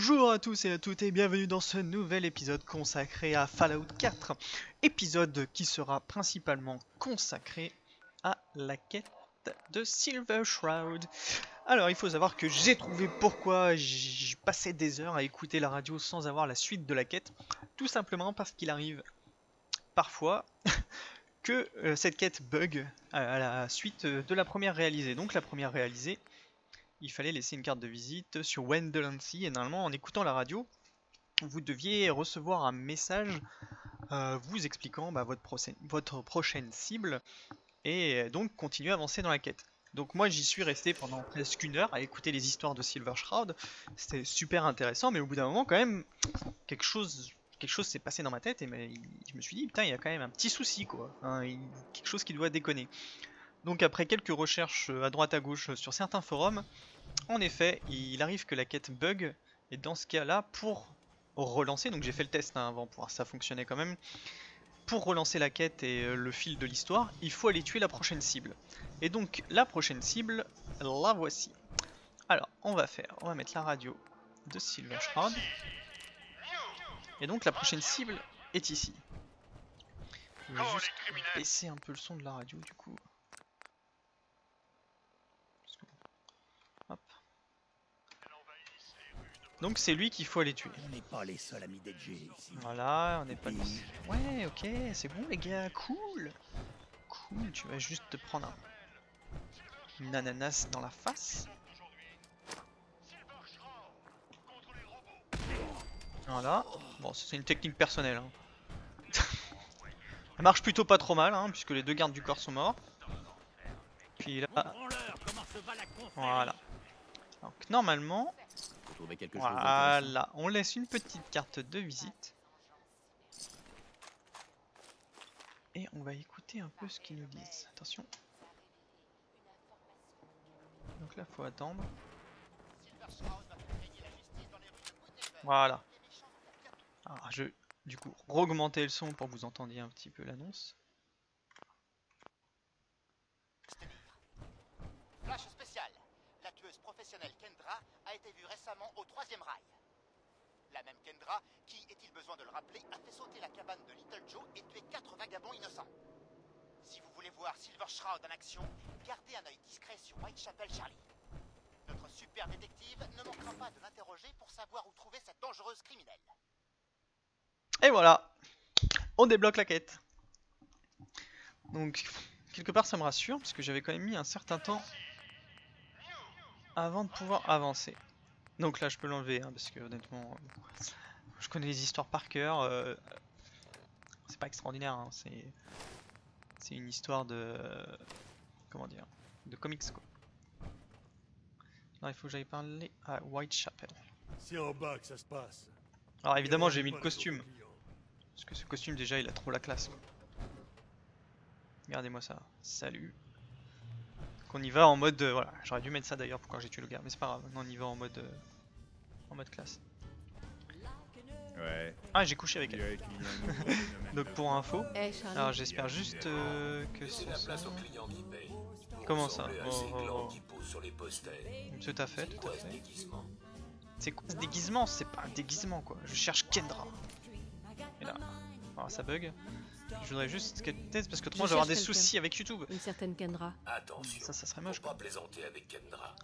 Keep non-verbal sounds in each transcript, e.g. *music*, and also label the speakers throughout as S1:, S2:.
S1: Bonjour à tous et à toutes et bienvenue dans ce nouvel épisode consacré à Fallout 4. Épisode qui sera principalement consacré à la quête de Silver Shroud. Alors il faut savoir que j'ai trouvé pourquoi j'ai passé des heures à écouter la radio sans avoir la suite de la quête. Tout simplement parce qu'il arrive parfois *laughs* que euh, cette quête bug à la suite de la première réalisée. Donc la première réalisée il fallait laisser une carte de visite sur Wendelancy et normalement en écoutant la radio, vous deviez recevoir un message euh, vous expliquant bah, votre, prochaine cible et donc continuer à avancer dans la quête. Donc moi j'y suis resté pendant presque une heure à écouter les histoires de Silver Shroud, c'était super intéressant mais au bout d'un moment quand même quelque chose quelque chose s'est passé dans ma tête et je me suis dit putain il y a quand même un petit souci quoi, hein, quelque chose qui doit déconner. Donc après quelques recherches euh, à droite à gauche sur certains forums, en effet, il arrive que la quête bug, et dans ce cas-là, pour relancer, donc j'ai fait le test hein, avant pour voir ça fonctionnait quand même, pour relancer la quête et euh, le fil de l'histoire, il faut aller tuer la prochaine cible. Et donc la prochaine cible, la voici. Alors, on va faire, on va mettre la radio de Silver Shroud. Et donc la prochaine cible est ici. Je vais juste baisser un peu le son de la radio du coup. Donc c'est lui qu'il faut aller tuer.
S2: On n'est pas les seuls amis ici.
S1: Voilà, on n'est pas les Ouais, ok, c'est bon les gars, cool. Cool, tu vas juste te prendre un... une ananas dans la face. Voilà. Bon, c'est une technique personnelle. Hein. *laughs* Elle marche plutôt pas trop mal, hein, puisque les deux gardes du corps sont morts. Puis là... Voilà. Donc normalement, voilà, on laisse une petite carte de visite. Et on va écouter un peu ce qu'ils nous disent. Attention. Donc là, faut attendre. Voilà. Alors, je, du coup, augmenter le son pour que vous entendiez un petit peu l'annonce.
S3: Kendra a été vue récemment au troisième rail. La même Kendra, qui, est-il besoin de le rappeler, a fait sauter la cabane de Little Joe et tué quatre vagabonds innocents. Si vous voulez voir Silver Shroud en action, gardez un œil discret sur Whitechapel Charlie. Notre super détective ne manquera pas de l'interroger pour savoir où trouver cette dangereuse criminelle.
S1: Et voilà, on débloque la quête. Donc, quelque part ça me rassure, parce que j'avais quand même mis un certain temps avant de pouvoir avancer. Donc là je peux l'enlever hein, parce que honnêtement je connais les histoires par cœur. Euh, c'est pas extraordinaire, hein, c'est c'est une histoire de comment dire de comics quoi. il faut que j'aille parler à Whitechapel.
S2: C'est en bas que ça se passe.
S1: Alors évidemment j'ai mis le costume parce que ce costume déjà il a trop la classe. Regardez-moi ça. Salut qu'on y va en mode... Euh, voilà, j'aurais dû mettre ça d'ailleurs pour quand j'ai tué le gars, mais c'est pas grave, on y va en mode... Euh, en mode classe.
S4: Ouais.
S1: Ah, j'ai couché avec elle. *laughs* Donc pour info, eh, alors j'espère juste euh, que ce Comment ça oh, oh, oh. Tout à fait, tout à fait. C'est quoi ce déguisement? C'est pas un déguisement quoi. Je cherche Kendra. Et là, alors ça bug. Je voudrais juste qu'elle teste parce que autrement je vais avoir des soucis avec YouTube.
S5: Une certaine Kendra.
S6: Attention, ça, ça serait moche. Faut pas plaisanter avec Kendra.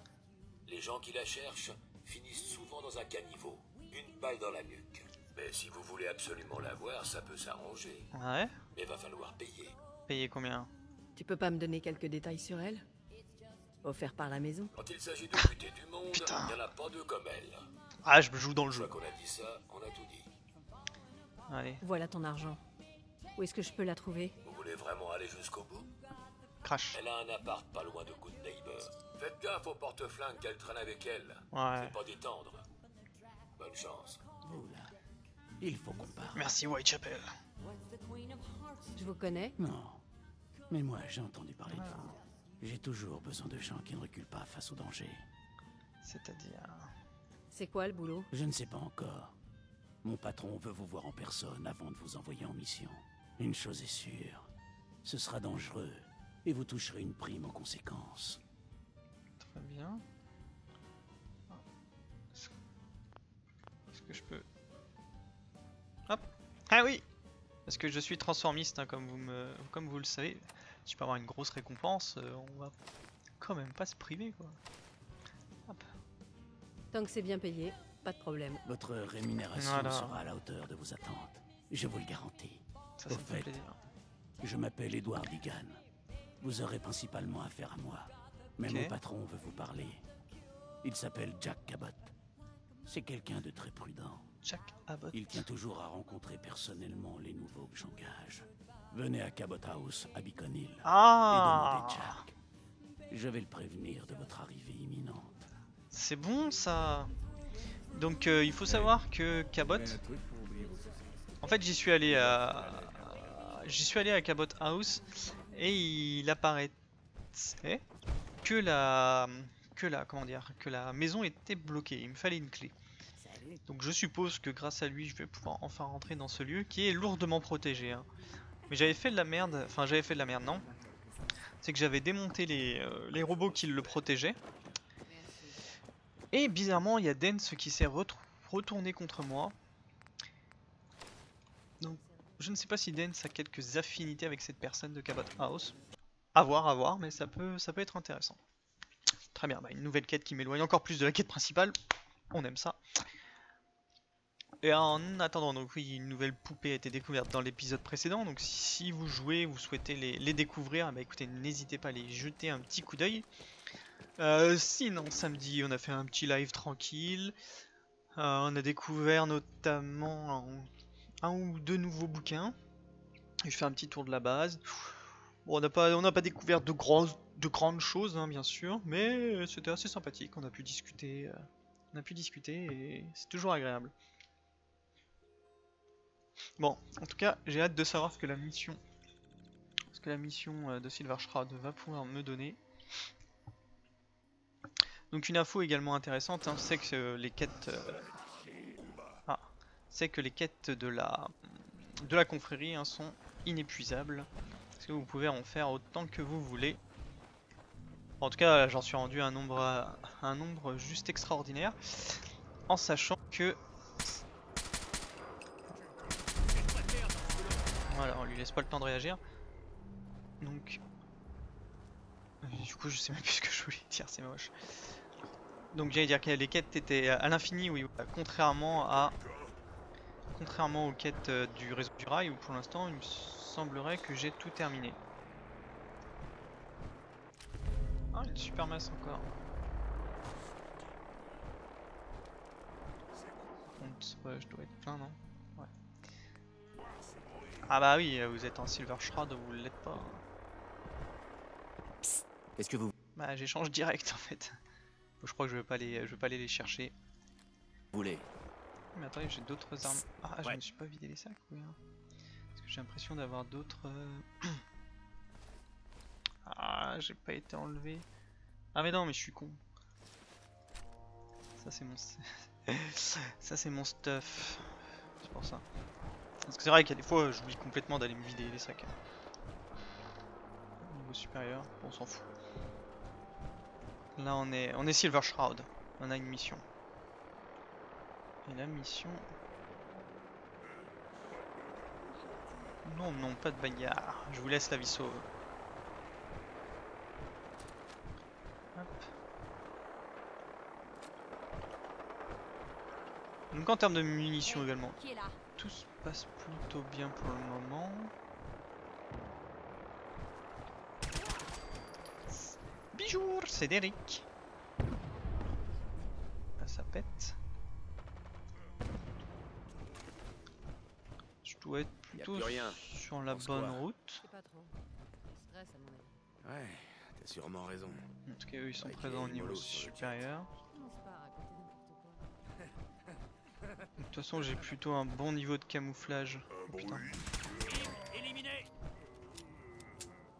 S6: Les gens qui la cherchent finissent souvent dans un caniveau, une balle dans la nuque. Mais si vous voulez absolument la voir, ça peut s'arranger.
S1: Ouais?
S6: Mais va falloir payer.
S1: Payer combien?
S5: Tu peux pas me donner quelques détails sur elle? Offert par la maison
S6: Quand il s'agit de buter du monde, il n'y en a pas deux comme elle.
S1: Ah, je joue dans le jeu.
S6: qu'on a dit ça, on a tout dit.
S1: Allez.
S5: Voilà ton argent. Où est-ce que je peux la trouver
S6: Vous voulez vraiment aller jusqu'au bout
S1: Crash.
S6: Elle a un appart pas loin de Good Neighbor. Faites gaffe au porte-flingue qu'elle traîne avec elle.
S1: Ouais.
S6: C'est pas détendre. Bonne chance.
S2: Oula. Il faut qu'on parte.
S1: Merci Whitechapel.
S5: Je vous connais
S2: Non. Mais moi, j'ai entendu parler de vous. J'ai toujours besoin de gens qui ne reculent pas face au danger.
S1: C'est-à-dire...
S5: C'est quoi le boulot?
S2: Je ne sais pas encore. Mon patron veut vous voir en personne avant de vous envoyer en mission. Une chose est sûre, ce sera dangereux, et vous toucherez une prime en conséquence.
S1: Très bien. que je peux... Hop Ah oui Parce que je suis transformiste, hein, comme, vous me... comme vous le savez. Si je peux avoir une grosse récompense, euh, on va quand même pas se priver, quoi.
S5: Tant que c'est bien payé, pas de problème.
S2: Votre rémunération
S1: Voilà.
S2: sera à la hauteur de vos attentes. Je vous le garantis.
S1: Ça, ça
S2: Au
S1: me fait
S2: fait.
S1: plaisir.
S2: Je m'appelle Edward Egan. Vous aurez principalement affaire à moi. Mais mon patron veut vous parler. Il s'appelle Jack Cabot. C'est quelqu'un de très prudent.
S1: Jack Abbott.
S2: Il tient toujours à rencontrer personnellement les nouveaux que j'engage. Venez à Cabot House, à Beacon Hill.
S1: Ah
S2: Et demandez Jack. Je vais le prévenir de votre arrivée imminente.
S1: C'est bon ça Donc euh, il faut savoir que Cabot... En fait j'y suis allé à... J'y suis allé à Cabot House et il apparaît que la... Que la... Comment dire Que la maison était bloquée. Il me fallait une clé. Donc je suppose que grâce à lui je vais pouvoir enfin rentrer dans ce lieu qui est lourdement protégé. hein. Mais j'avais fait de la merde, enfin j'avais fait de la merde, non? C'est que j'avais démonté les, euh, les robots qui le protégeaient. Et bizarrement il y a Dance qui s'est retourné contre moi. Donc je ne sais pas si Dance a quelques affinités avec cette personne de Cabot House. A voir, à voir, mais ça peut, être intéressant. Très bien, bah, une nouvelle quête qui m'éloigne encore plus de la quête principale. On aime ça. Et en attendant, donc oui, une nouvelle poupée a été découverte dans l'épisode précédent. Donc si vous jouez, vous souhaitez les, les découvrir, bah écoutez, n'hésitez pas à les jeter un petit coup d'œil. Euh, sinon, samedi, on a fait un petit live tranquille. Euh, on a découvert notamment un, ou deux nouveaux bouquins. J'ai fait un petit tour de la base. On n'a pas, on n'a pas découvert de, grosses, de grandes choses, hein, bien sûr, mais c'était assez sympathique. On a pu discuter, euh, on a pu discuter et c'est toujours agréable. Bon, en tout cas, j'ai hâte de savoir ce que la mission, ce que la mission euh, de Silver Shroud va pouvoir me donner. Donc une info également intéressante, hein, c'est que euh, les quêtes, c'est que les quêtes de la, de la confrérie hein, sont inépuisables, parce que vous pouvez en faire autant que vous voulez? En tout cas, j'en suis rendu un nombre, un nombre juste extraordinaire, en sachant que Voilà, on lui laisse pas le temps de réagir. Donc. Du coup, je sais même plus ce que je voulais dire, c'est moche. Donc, j'allais dire que les quêtes étaient à l'infini, oui, contrairement à. Contrairement aux quêtes euh, du réseau du rail, où pour l'instant, il me semblerait que j'ai tout terminé. Ah, une super masse encore. Par contre, ouais, je dois être plein, non ah bah oui, euh, vous êtes en Silver Shroud, vous l'êtes pas.
S4: Est-ce que vous
S1: Bah j'échange direct en fait. Je crois que je vais pas les, je vais pas aller les chercher.
S4: voulez
S1: Mais attendez, j'ai d'autres armes. Ah, je me suis pas vidé les sacs ou bien Parce que j'ai l'impression d'avoir d'autres. euh, *clears throat* Ah, j'ai pas été enlevé. Ah mais non, mais je suis con. Ça c'est mon, *laughs* ça c'est mon stuff. C'est pour ça. Parce que c'est vrai qu'il y a des fois, j'oublie complètement d'aller me vider les sacs. Niveau supérieur, on s'en fout. Là, on est, on est Silver Shroud. On a une mission. Et la mission. Non, non, pas de bagarre. Je vous laisse la vie sauve. Hop. Donc en termes de munitions également, tout se passe plutôt bien pour le moment. Bonjour, c'est Derek. Là, ça pète. Je dois être plutôt
S4: rien.
S1: sur la
S4: Pense
S1: bonne
S4: quoi
S1: route.
S5: Je sais pas trop. Stress à mon avis.
S4: Ouais, t'as sûrement raison.
S1: En tout cas, eux, ils sont
S4: Avec
S1: présents au niveau supérieur. De toute façon, j'ai plutôt un bon niveau de camouflage. Oh, putain.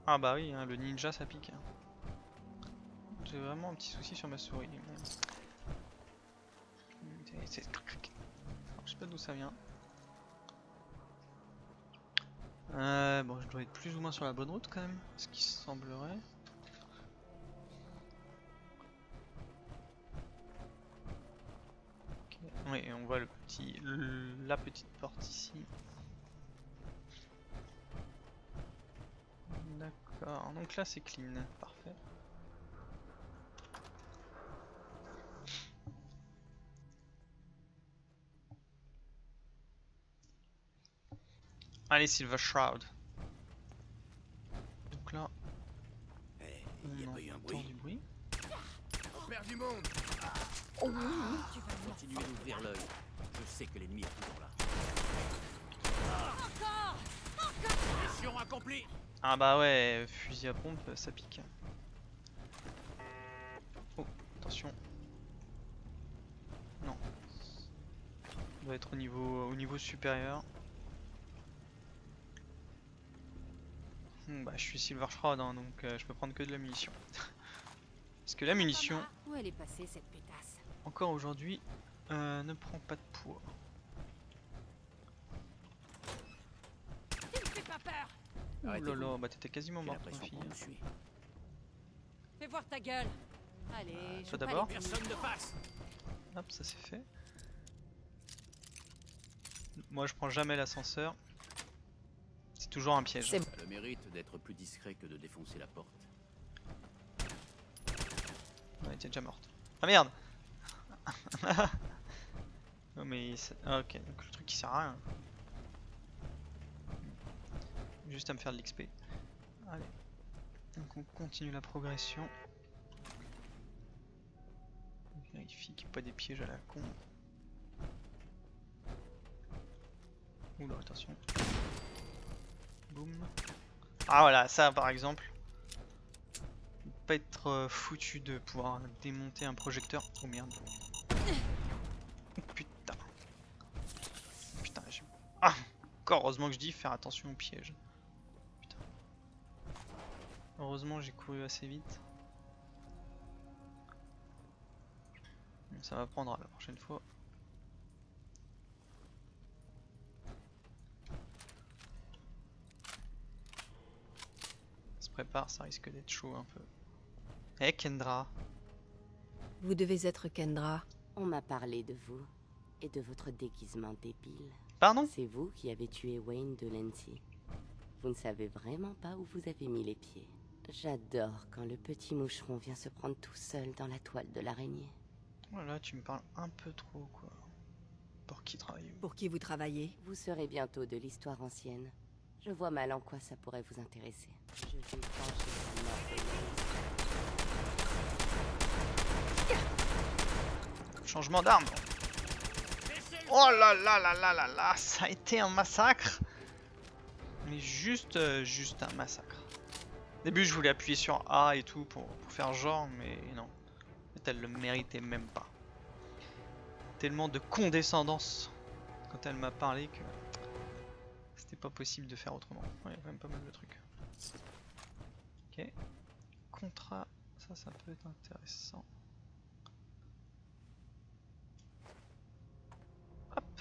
S1: Ah bah oui, hein, le ninja ça pique. hein. J'ai vraiment un petit souci sur ma souris. Je sais pas d'où ça vient. Euh, bon, je dois être plus ou moins sur la bonne route quand même, ce qui semblerait. Oui, on voit le petit, la petite porte ici. D'accord, donc là c'est clean, parfait. Allez, Silver Shroud. Donc là,
S2: Eh,
S1: on
S2: y a pas eu un
S1: entend
S2: bruit
S1: du bruit.
S2: Perd du monde Continuez d'ouvrir l'œil. Je sais que l'ennemi est toujours là. Mission accomplie
S1: Ah bah ouais, fusil à pompe, ça pique. Oh, attention. Non. On doit être au niveau, au niveau supérieur. Bah je suis Silver Shroud, hein, donc euh, je peux prendre que de la munition. *laughs* Parce que la munition,
S7: Où elle est passée cette pétasse?
S1: Encore aujourd'hui, euh, ne prend pas de poids.
S7: Tu me fais pas peur
S1: Oh là là, bah t'étais quasiment
S2: J'ai
S1: morte ma
S2: l'impression
S1: fille.
S2: qu'on suit.
S7: Fais voir ta gueule Allez, joue pas
S1: d'abord.
S7: les petits.
S2: Personne ne passe
S1: Hop, ça c'est fait. Moi je prends jamais l'ascenseur. C'est toujours un piège.
S2: A le mérite d'être plus discret que de défoncer la porte.
S1: Ouais, t'es déjà morte. Ah merde *laughs* Non mais... ah, ok, donc le truc qui sert à rien. Juste à me faire de l'XP. Allez. Donc on continue la progression. On vérifie qu'il n'y a pas des pièges à la con. Oula, attention. Ah voilà, ça par exemple. Pas être euh, foutu de pouvoir démonter un projecteur. Oh merde. Putain. Putain, j'ai... Ah Encore heureusement que je dis faire attention aux pièges. Putain. Heureusement j'ai couru assez vite. Ça va prendre la prochaine fois. Prépare, ça risque d'être chaud un peu. Eh Kendra
S5: Vous devez être Kendra.
S8: On m'a parlé de vous et de votre déguisement débile.
S1: Pardon?
S8: C'est vous qui avez tué Wayne de Lancy. Vous ne savez vraiment pas où vous avez mis les pieds. J'adore quand le petit moucheron vient se prendre tout seul dans la toile de l'araignée.
S1: Voilà, tu me parles un peu trop quoi. Pour qui travaillez-vous?
S5: Pour qui vous travaillez?
S8: Vous serez bientôt de l'histoire ancienne. Je vois mal en quoi ça pourrait vous intéresser.
S1: Changement d'arme Oh là là là là là là Ça a été un massacre Mais juste, euh, juste un massacre. Au début, je voulais appuyer sur A et tout pour, pour faire genre, mais non. Elle le méritait même pas. Tellement de condescendance quand elle m'a parlé que pas possible de faire autrement. Ouais, il y a quand même pas mal de trucs. Ok. Contrat, ça, ça peut être intéressant. Hop.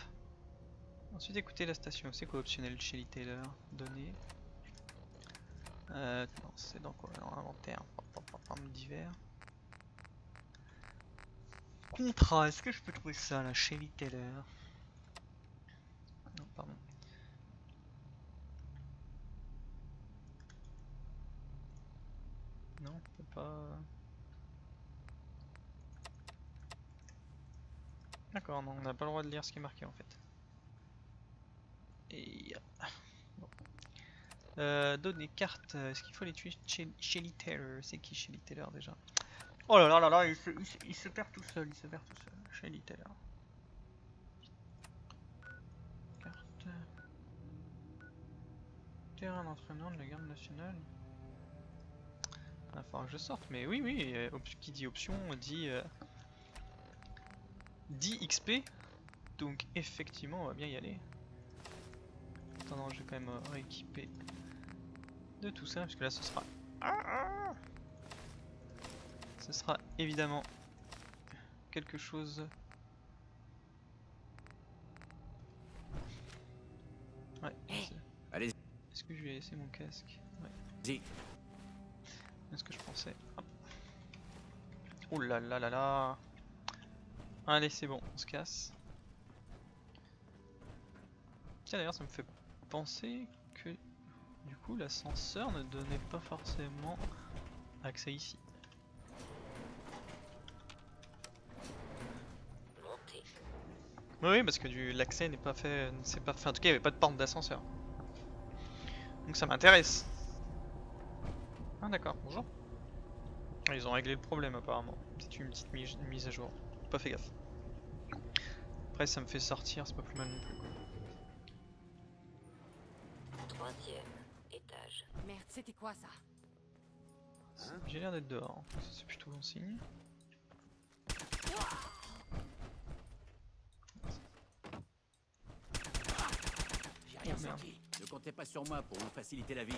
S1: Ensuite, écoutez la station. C'est quoi optionnel Shelly Taylor Données. Euh, c'est dans quoi? Dans l'inventaire. Divers. Contrat. Est-ce que je peux trouver ça là Shelly Taylor Non, pardon. Non, on peut D'accord, non, on n'a pas le droit de lire ce qui est marqué en fait. Et... Bon. Euh, donner carte, euh, est-ce qu'il faut les tuer Shel- Shelly Taylor, c'est qui Shelly Taylor déjà? Oh là là là là, il se, il se- il se perd tout seul, il se perd tout seul. Shelly Taylor. Carte... Terrain d'entraînement de la garde nationale. Il va falloir que je sorte, mais oui, oui, euh, qui dit option dit... euh, dit XP. Donc effectivement, on va bien y aller. Attends, je vais quand même euh, rééquiper de tout ça, parce que là ce sera... Ah, ah ce sera évidemment quelque chose... Ouais,
S2: Allez-y.
S1: Est-ce que je vais laisser mon casque? Ouais. Oh là là là là Allez, c'est bon, on se casse. Tiens d'ailleurs ça me fait penser que du coup l'ascenseur ne donnait pas forcément accès ici. Oui, parce que l'accès n'est pas fait, c'est pas fait. En tout cas, il n'y avait pas de porte d'ascenseur. Donc ça m'intéresse. Ah d'accord, bonjour. Ils ont réglé le problème apparemment. C'est une petite mise, mise à jour. Pas fait gaffe. Après ça me fait sortir, c'est pas plus mal non plus. quoi.
S8: Troisième étage.
S7: Merde, c'était quoi ça?
S1: J'ai l'air d'être dehors, ça c'est plutôt bon signe.
S2: J'ai rien
S1: Oh,
S2: senti. Ne comptez pas sur moi pour vous faciliter la vie.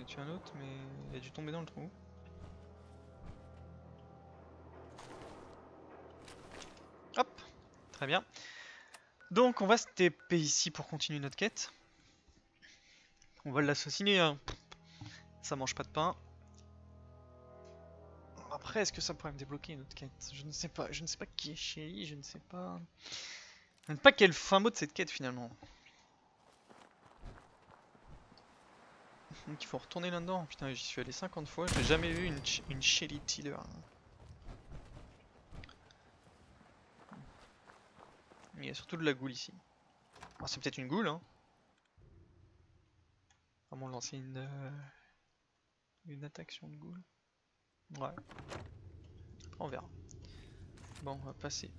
S1: ai tué un autre, mais il a dû tomber dans le trou. Hop, très bien. Donc on va se TP ici pour continuer notre quête. On va l'assassiner, hein. ça mange pas de pain. Après, est-ce que ça pourrait me débloquer une autre quête? Je ne sais pas. Je ne sais pas qui est Shelly, je ne sais pas. Je ne sais pas quel fin mot de cette quête finalement. Donc il faut retourner là-dedans. Putain, j'y suis allé 50 fois, j'ai jamais vu une, Ch- une Shelly Tiller. Il y a surtout de la goule ici. C'est peut-être une goule, hein. Vraiment lancer une, euh, une une goule. Ouais. On verra. Bon, on va passer.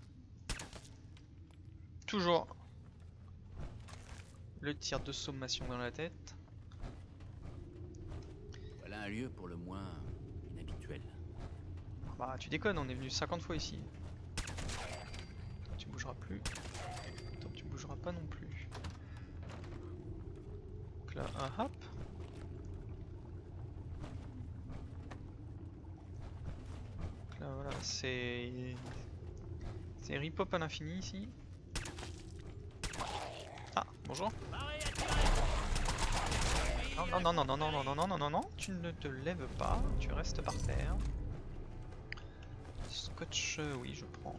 S1: Toujours le tir de sommation dans la tête.
S2: Voilà un lieu pour le moins inhabituel.
S1: Bah tu déconnes, on est venu 50 fois ici. Tu bougeras plus. Toi tu bougeras pas non plus. Donc là, un hop. Donc là voilà, c'est... C'est rip-hop à l'infini ici. Ah, bonjour. Non, non, non, non, non, non, non, non, non, non, tu ne te lèves pas, tu restes par terre. Scotch, euh, oui, je prends.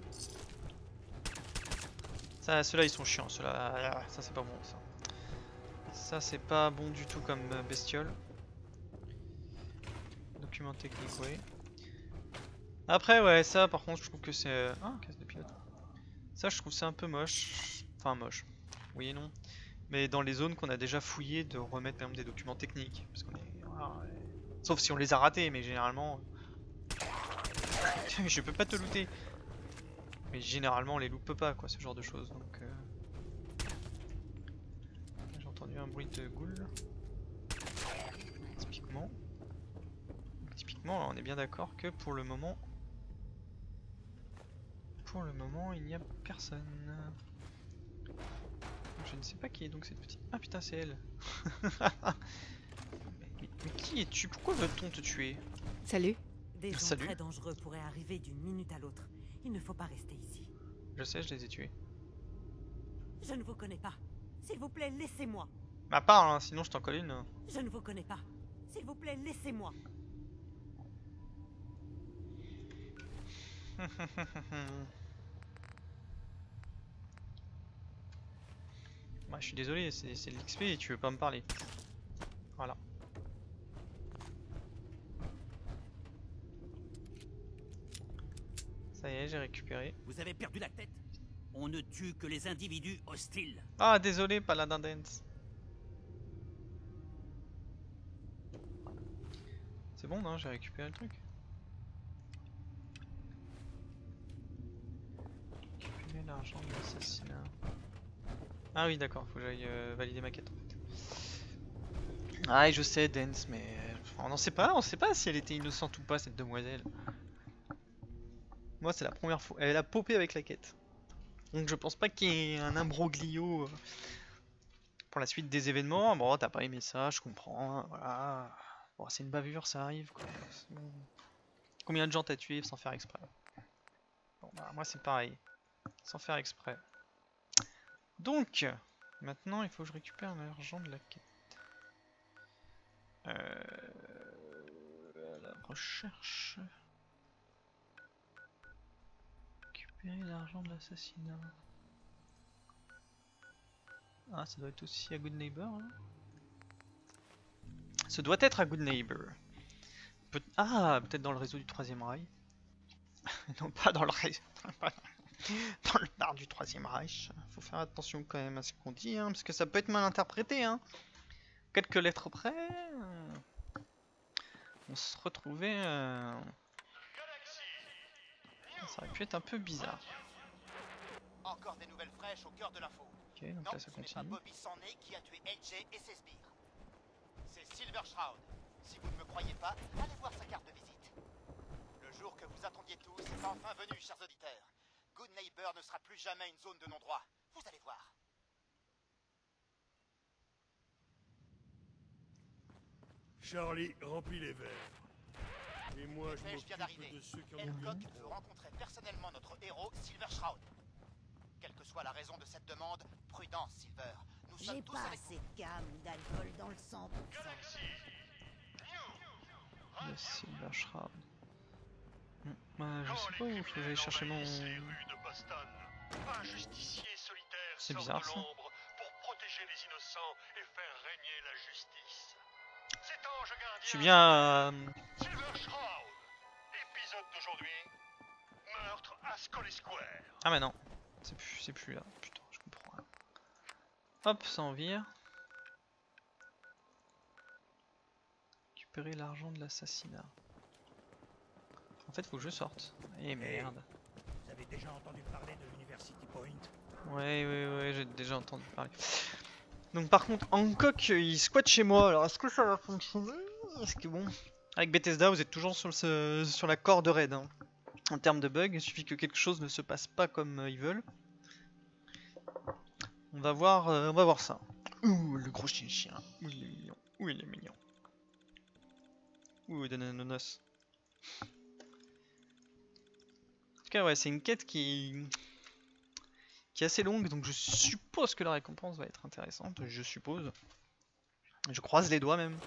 S1: Ça, ceux-là, ils sont chiants, ceux-là, ah, ça c'est pas bon, ça. Ça, c'est pas bon du tout comme euh, bestiole. Document technique, oui. Après, ouais, ça, par contre, je trouve que c'est... euh, Ah, caisse de pilote. Ça, je trouve c'est un peu moche. Enfin, moche. Oui et non. Mais dans les zones qu'on a déjà fouillées, de remettre par exemple des documents techniques. Parce est... ouais. Sauf si on les a ratés, mais généralement... *laughs* je peux pas te looter. Mais généralement on les loupe pas quoi, ce genre de choses. Euh, j'ai entendu un bruit de goule. Typiquement. Typiquement, on est bien d'accord que pour le moment, pour le moment, il n'y a personne. Je ne sais pas qui est donc cette petite. Ah putain, c'est elle. mais, *laughs* mais- mais qui es-tu? Pourquoi veut-on te tuer?
S5: Salut.
S9: Des gens
S1: Salut.
S9: très dangereux pourraient arriver d'une minute à l'autre. Il ne faut pas rester ici.
S1: Je sais, je les ai tués.
S9: Je ne vous connais pas. S'il vous plaît, laissez-moi.
S1: Ma part, hein, sinon je t'en colle une.
S9: Je ne vous connais pas. S'il vous plaît, laissez-moi. *laughs*
S1: Bah, je suis désolé, c'est l'XP et tu veux pas me parler. Voilà. Ça y est, j'ai récupéré.
S2: Vous avez perdu la tête On ne tue que les individus hostiles.
S1: Ah, désolé, Paladin Dance. C'est bon, non J'ai récupéré le truc. Récupérer l'argent de l'assassinat. Ah oui, d'accord, faut que j'aille euh, valider ma quête en fait. Ah, et je sais, Dance, mais euh, on n'en sait pas, on sait pas si elle était innocente ou pas, cette demoiselle. Moi, c'est la première fois. Elle a popé avec la quête. Donc je pense pas qu'il y ait un imbroglio euh, pour la suite des événements. Bon, t'as pas aimé ça, je comprends. hein, Voilà. Bon, c'est une bavure, ça arrive. Quoi. Combien de gens t'as tué sans faire exprès? Bon, bah, moi c'est pareil. Sans faire exprès. Donc, maintenant il faut que je récupère l'argent de la quête. Euh, la recherche. Récupérer l'argent de l'assassinat. Ah, ça doit être aussi à Good Neighbor. hein. Ce doit être à Good Neighbor. Peut- ah, peut-être dans le réseau du Troisième Reich. *laughs* non, pas dans le réseau. *laughs* *laughs* dans le bar du Troisième Reich. Faut faire attention quand même à ce qu'on dit, hein, parce que ça peut être mal interprété. Hein. Quelques lettres près. euh, On se retrouvait. euh, Ça aurait pu être un peu bizarre.
S3: Encore des nouvelles fraîches au cœur de l'info.
S1: Ok, donc
S3: Non,
S1: là ça
S3: n'est pas
S1: continue.
S3: Bobby Sané qui a tué AJ et ses sbires. C'est Silver Shroud. Si vous ne me croyez pas, allez voir sa carte de visite. Le jour que vous attendiez tous est enfin venu, chers auditeurs. Good Neighbor ne sera plus jamais une zone de non-droit. Vous allez voir.
S10: Charlie, remplis les verres. Et moi, je m'occupe de ceux qui en besoin.
S3: veut rencontrer personnellement notre héros, Silver Shroud. Quelle que soit la raison de cette demande, prudence, Silver. Nous sommes tous
S9: pas
S3: avec vous.
S9: assez de gamme d'alcool dans le sang pour ça.
S1: Le Silver Shroud. Bah, je sais pas où que j'aille chercher mon. C'est bizarre, ça. Je suis bien.
S10: Silver Shroud. Épisode d'aujourd'hui.
S1: Ah, mais non. C'est plus, c'est plus là. Putain, je comprends. Hop, ça en vire. Récupérer l'argent de l'assassinat. En fait, faut que je sorte. Eh merde.
S11: Vous avez déjà entendu parler de l'University Point?
S1: Ouais, ouais, ouais, j'ai déjà entendu parler. Donc par contre, Hancock, il squatte chez moi. Alors est-ce que ça va fonctionner? Est-ce que bon? Avec Bethesda, vous êtes toujours sur, le- sur la corde raide. hein. En termes de bugs, il suffit que quelque chose ne se passe pas comme euh, ils veulent. On va voir, euh, on va voir ça. Ouh, le gros chien chien. Ouh, il est mignon. Ouh, il est mignon. Ouh, il donne un ananas. Ouais, c'est une quête qui qui est assez longue, donc je suppose que la récompense va être intéressante, je suppose. Je croise les doigts même.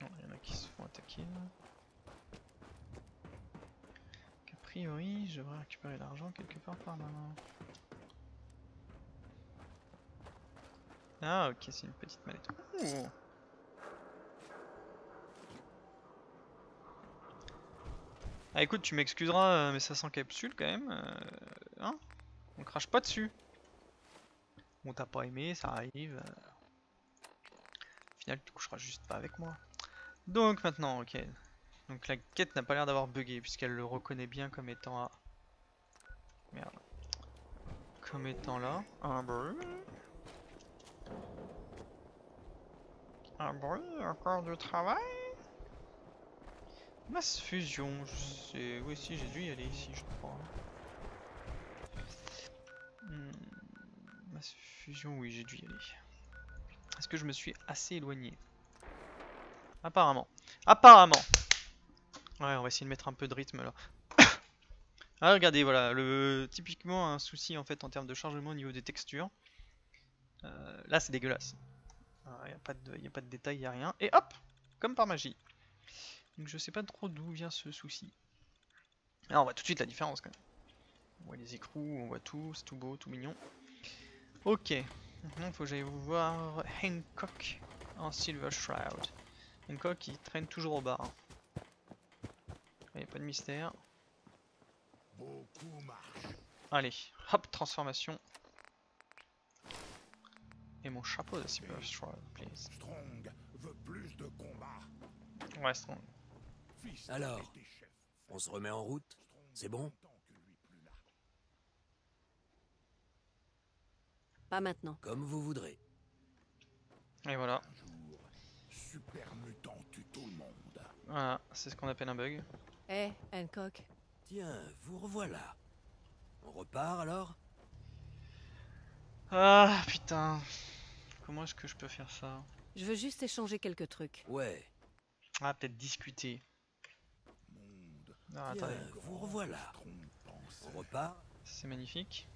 S1: Il y en a qui se font attaquer. Donc, A priori, je devrais récupérer l'argent quelque part par là. Ah ok, c'est une petite mallette. Ouh. Ah écoute, tu m'excuseras, euh, mais ça s'encapsule quand même. euh, hein On crache pas dessus. Bon, t'as pas aimé, ça arrive. euh. Au final, tu coucheras juste pas avec moi. Donc maintenant, ok. Donc la quête n'a pas l'air d'avoir bugué, puisqu'elle le reconnaît bien comme étant à... Merde. Comme étant là. Un bruit. Un bruit, encore du travail Masse fusion, je sais. Oui, si, j'ai dû y aller ici, je crois. Hmm, Masse fusion, oui, j'ai dû y aller. Est-ce que je me suis assez éloigné? Apparemment. Apparemment Ouais, on va essayer de mettre un peu de rythme là. *coughs* ah, regardez, voilà, le typiquement un souci en fait en termes de chargement au niveau des textures. Euh, là, c'est dégueulasse. Il n'y a, pas de- détails, il a rien. Et hop Comme par magie. Donc je sais pas trop d'où vient ce souci. Alors on voit tout de suite la différence quand même. On voit les écrous, on voit tout, c'est tout beau, tout mignon. Ok, maintenant il faut que j'aille vous voir Hancock en Silver Shroud. Hancock il traîne toujours au bar. Il n'y a pas de mystère.
S10: Beaucoup marche.
S1: Allez, hop, transformation. Et mon chapeau de Silver Shroud, please.
S10: Strong veut plus de combats.
S1: Ouais, strong.
S6: Alors. On se remet en route C'est bon?
S5: Pas maintenant.
S6: Comme vous voudrez.
S1: Et voilà,
S10: Un jour, super mutant tue tout le monde.
S1: voilà, c'est ce qu'on appelle un bug.
S5: Eh, Hancock,
S6: Tiens, vous revoilà.
S2: On repart alors?
S1: Ah putain. Comment est-ce que je peux faire ça?
S5: Je veux juste échanger quelques trucs.
S2: Ouais.
S1: Ah, peut-être discuter. Ah,
S2: Tiens,
S1: attendez.
S2: vous revoilà. On repart
S1: C'est magnifique.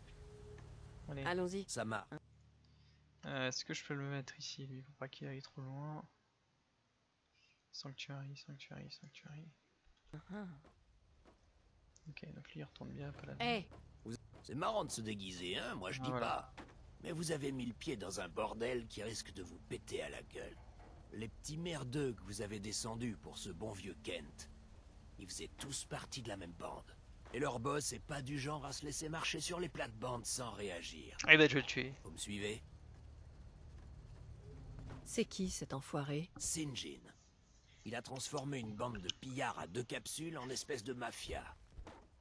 S1: Allez.
S5: Allons-y.
S2: Ça m'a.
S1: Euh, Est-ce que je peux le mettre ici, lui, pour pas qu'il aille trop loin? Sanctuary, Sanctuary, Sanctuary. Ok, donc lui il retourne bien pas là.
S5: Hé
S2: C'est marrant de se déguiser, hein Moi je dis
S1: Voilà.
S2: pas. Mais vous avez mis le pied dans un bordel qui risque de vous péter à la gueule. Les petits merdeux que vous avez descendus pour ce bon vieux Kent, ils faisaient tous partie de la même bande. Et leur boss est pas du genre à se laisser marcher sur les plates-bandes sans réagir.
S1: Eh ben je vais le tuer.
S2: Vous me suivez?
S5: C'est qui cet enfoiré?
S2: Sinjin. Il a transformé une bande de pillards à deux capsules en espèce de mafia.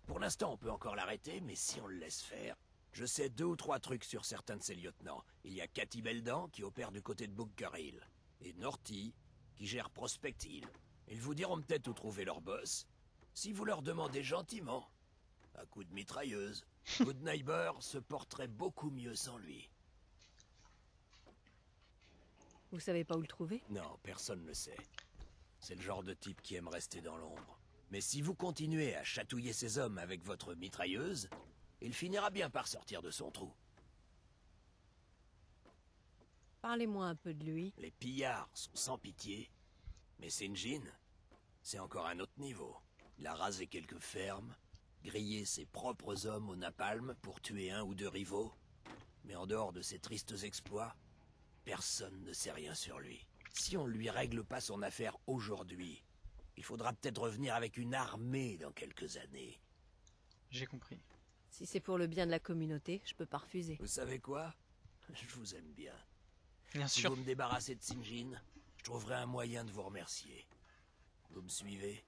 S2: Pour l'instant, on peut encore l'arrêter, mais si on le laisse faire... Je sais deux ou trois trucs sur certains de ses lieutenants. Il y a Cathy Beldan, qui opère du côté de Bunker Hill, et Norty, qui gère Prospect Hill. Ils vous diront peut-être où trouver leur boss, si vous leur demandez gentiment. À coup de mitrailleuse, *laughs* Good Neighbor se porterait beaucoup mieux sans lui.
S5: Vous savez pas où le trouver?
S2: Non, personne ne le sait. C'est le genre de type qui aime rester dans l'ombre. Mais si vous continuez à chatouiller ces hommes avec votre mitrailleuse, il finira bien par sortir de son trou.
S5: Parlez-moi un peu de lui.
S2: Les pillards sont sans pitié, mais Sinjin, c'est encore un autre niveau. Il a rasé quelques fermes, grillé ses propres hommes au napalm pour tuer un ou deux rivaux, mais en dehors de ses tristes exploits, personne ne sait rien sur lui. Si on ne lui règle pas son affaire aujourd'hui, il faudra peut-être revenir avec une armée dans quelques années.
S1: J'ai compris.
S5: Si c'est pour le bien de la communauté, je peux pas refuser.
S2: Vous savez quoi? Je vous aime bien.
S1: Bien
S2: si
S1: sûr.
S2: vous me débarrassez de Sinjin, trouverai un moyen de vous remercier. Vous me suivez?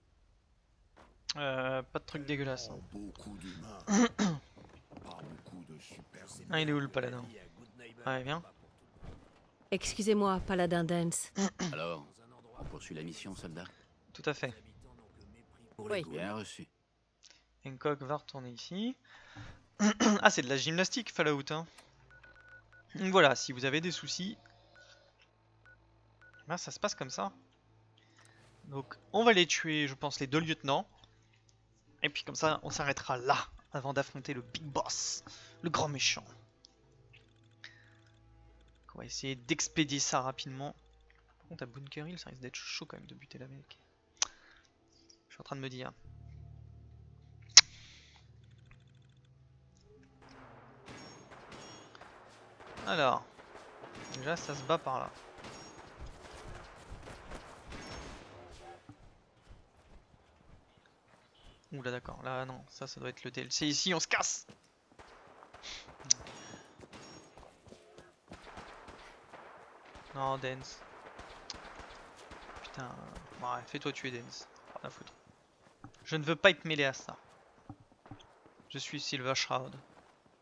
S1: Euh, pas de truc dégueulasse. hein.
S11: Beaucoup d'humains. pas *coughs* beaucoup de super.
S1: Ah, il est où le paladin? Ouais, viens.
S5: Excusez-moi, Paladin Dance. *coughs*
S12: Alors, on poursuit la mission, soldat?
S1: Tout à fait.
S5: Oui.
S12: Bien reçu.
S1: Hancock va retourner ici. *coughs* ah, c'est de la gymnastique Fallout. Hein. Donc voilà, si vous avez des soucis, ça se passe comme ça. Donc on va les tuer, je pense, les deux lieutenants. Et puis comme ça, on s'arrêtera là, avant d'affronter le Big Boss, le grand méchant. On va essayer d'expédier ça rapidement. Par contre, à Bunker Hill, ça risque d'être chaud quand même de buter la mec. Je suis en train de me dire. Alors, déjà ça se bat par là. Oula d'accord, là non, ça ça doit être le DLC ici, on se casse Non, Dance. Putain, ouais, fais-toi tuer Dance. Rien à foutre. Je ne veux pas être mêlé à ça. Je suis Silver Shroud.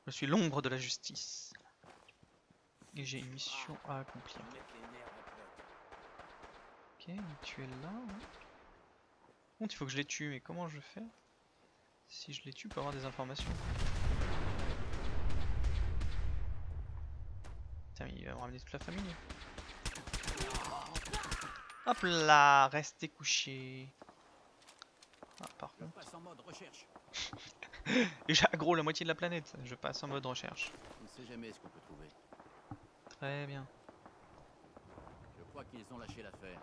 S1: Je suis l'ombre de la justice. Et j'ai une mission à accomplir. Ok, tu es là. hein. Par contre, il faut que je les tue, mais comment je fais Si je les tue, pour avoir des informations. Putain, il va me ramener toute la famille. Hop là, restez couchés. Ah, par contre.
S2: passe en mode recherche.
S1: Et *laughs* j'ai aggro la moitié de la planète. Je passe en mode recherche.
S12: On ne sait jamais ce qu'on peut trouver.
S1: Très bien.
S12: Je crois qu'ils ont lâché l'affaire.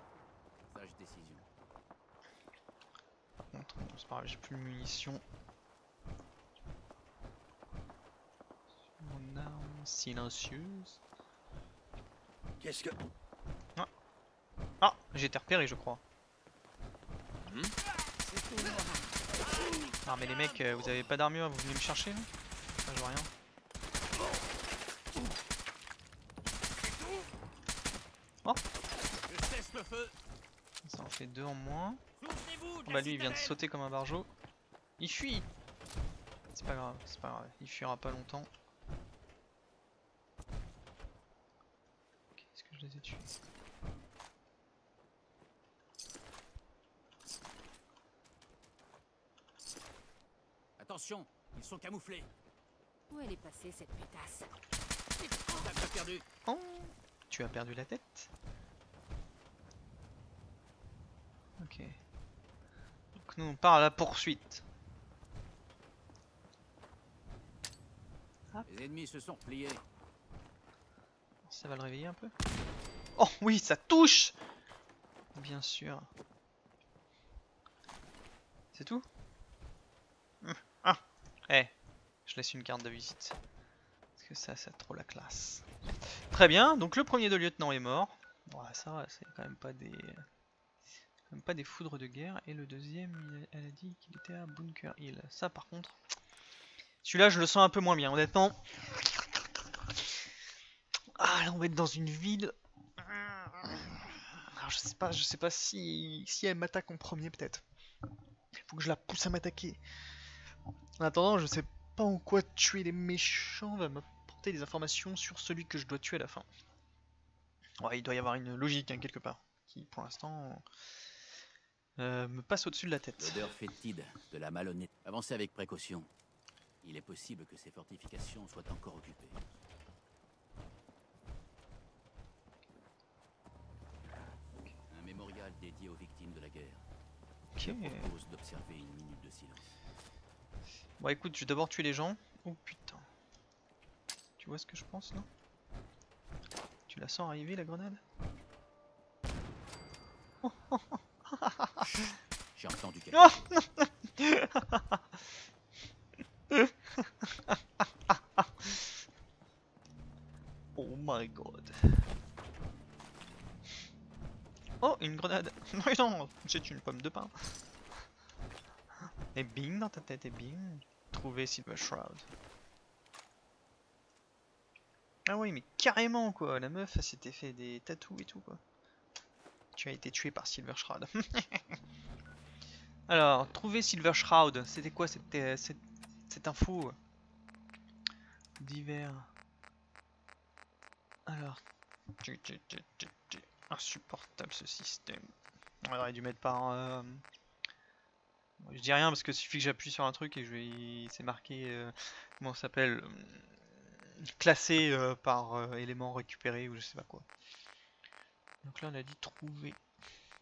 S12: Sage décision.
S1: Contre, c'est pas grave, j'ai plus de munitions. Mon arme silencieuse.
S2: Qu'est-ce que...
S1: Ah, j'ai été repéré, je crois. Ah, mais les mecs, euh, vous avez pas d'armure, vous venez me chercher là? Ah, je vois rien. Oh Ça en fait deux en moins.
S2: Souvenez-vous
S1: Bah lui il vient de sauter comme un barjot. Il fuit C'est pas grave, c'est pas grave, il fuira pas longtemps. Ok, Est-ce que je les ai tués?
S2: Attention, ils sont camouflés.
S7: Où elle est passée, cette pétasse?
S12: T'as perdu
S1: Oh Tu as perdu la tête Ok. Donc nous on part à la poursuite.
S12: Les ennemis se sont pliés.
S1: Ça va le réveiller un peu? Oh oui, ça touche Bien sûr. C'est tout? Hum, Ah Eh, je laisse une carte de visite. Parce que ça, c'est trop la classe. Très bien, donc le premier de lieutenant est mort. Bon, ça, va, c'est quand même pas des... pas des foudres de guerre. Et le deuxième, elle a dit qu'il était à Bunker Hill. Ça, par contre... Celui-là, je le sens un peu moins bien, honnêtement. Ah, là, on va être dans une ville. Alors, je sais pas, je sais pas si, si elle m'attaque en premier, peut-être. Faut que je la pousse à m'attaquer. En attendant, je sais pas en quoi tuer les méchants va m'apporter des informations sur celui que je dois tuer à la fin. Ouais, il doit y avoir une logique, hein, quelque part, qui, pour l'instant, euh, me passe au-dessus de la tête.
S12: L'odeur fétide de la malhonnête. Avancez avec précaution. Il est possible que ces fortifications soient encore occupées. Un mémorial dédié aux victimes de la guerre.
S1: Ok.
S12: Je propose d'observer une minute de silence.
S1: Bon, écoute, je vais d'abord tuer les gens. Oh putain. Tu vois ce que je pense, non? Tu la sens arriver, la grenade? *laughs*
S12: J'ai entendu quelque
S1: Oh
S12: chose.
S1: Oh my god. Oh, une grenade. *laughs* Mais non, c'est une pomme de pain. Et bing dans ta tête, et bing. Trouver Silver Shroud. Ah oui, mais carrément quoi, la meuf elle s'était fait des tatous et tout quoi. Tu as été tué par Silver Shroud. *laughs* Alors, trouver Silver Shroud, c'était quoi cette, euh, cette, info Divers? Alors, insupportable ce système. On aurait dû mettre par. euh, Je dis rien parce que suffit que j'appuie sur un truc et je vais. C'est marqué. euh, Comment ça s'appelle Classé par élément récupéré ou je sais pas quoi. Donc là on a dit trouver.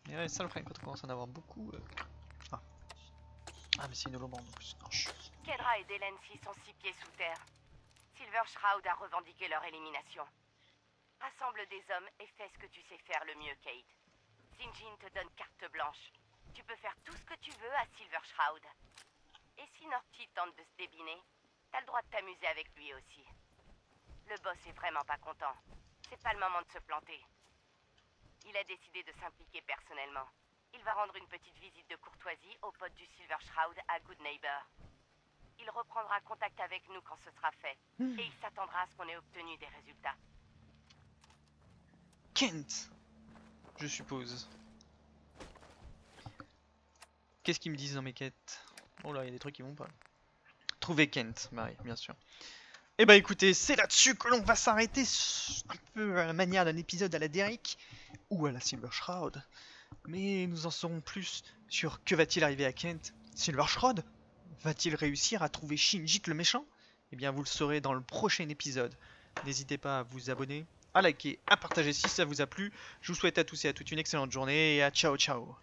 S1: Ouais, ça le problème quand on commence à en avoir beaucoup. euh, Ah. ah, mais c'est une holomande en plus.
S8: Kedra et Delency sont six pieds sous terre. Silver Shroud a revendiqué leur élimination. Rassemble des hommes et fais ce que tu sais faire le mieux, Kate. Sinjin te donne carte blanche. Tu peux faire tout ce que tu veux à Silver Shroud. Et si Norty tente de se débiner, t'as le droit de t'amuser avec lui aussi. Le boss est vraiment pas content. C'est pas le moment de se planter. Il a décidé de s'impliquer personnellement. Il va rendre une petite visite de courtoisie aux potes du Silver Shroud à Good Neighbor. Il reprendra contact avec nous quand ce sera fait. Et il s'attendra à ce qu'on ait obtenu des résultats.
S1: Kent Je suppose. Qu'est-ce qu'ils me disent dans mes quêtes? Oh là, il y a des trucs qui vont pas. Trouver Kent, oui, bien sûr. Et bah écoutez, c'est là-dessus que l'on va s'arrêter, un peu à la manière d'un épisode à la Derrick, ou à la Silver Shroud. Mais nous en saurons plus sur que va-t-il arriver à Kent. Silver Shroud Va-t-il réussir à trouver Shinjit le méchant? Eh bien vous le saurez dans le prochain épisode. N'hésitez pas à vous abonner, à liker, à partager si ça vous a plu. Je vous souhaite à tous et à toutes une excellente journée et à ciao ciao